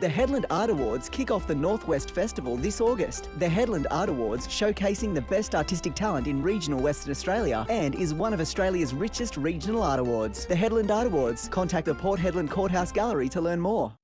The Hedland Art Awards kick off the Northwest Festival this August. The Hedland Art Awards showcasing the best artistic talent in regional Western Australia and is one of Australia's richest regional art awards. The Hedland Art Awards. Contact the Port Hedland Courthouse Gallery to learn more.